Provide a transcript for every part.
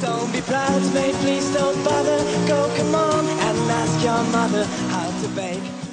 Don't be proud, mate. please don't bother. Go, come on, and ask your mother how to bake.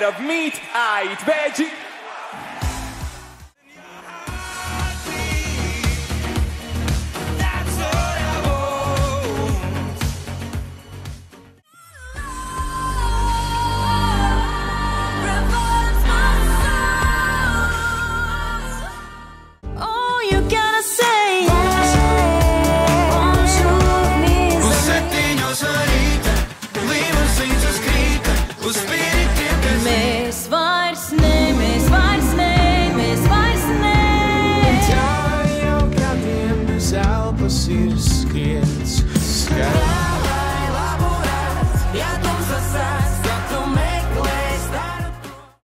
of meat, I eat veggie. it's sky.